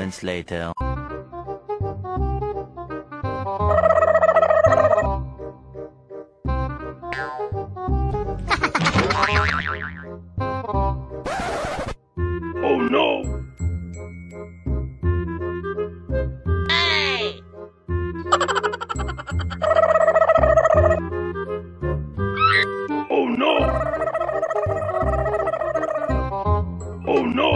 moments later.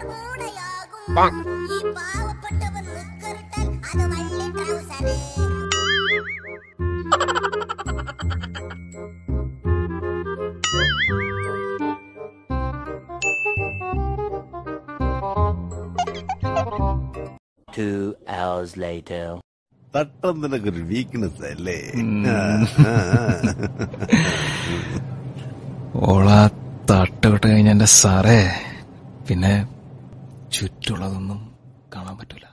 Two hours later. തട്ടം നിനക്കൊരു weakness അല്ലേ ഓളാ തട്ടുകെട്ട് കഴിഞ്ഞ എന്റെ സാറേ പിന്നെ ചുറ്റുള്ളതൊന്നും കാണാൻ പറ്റില്ല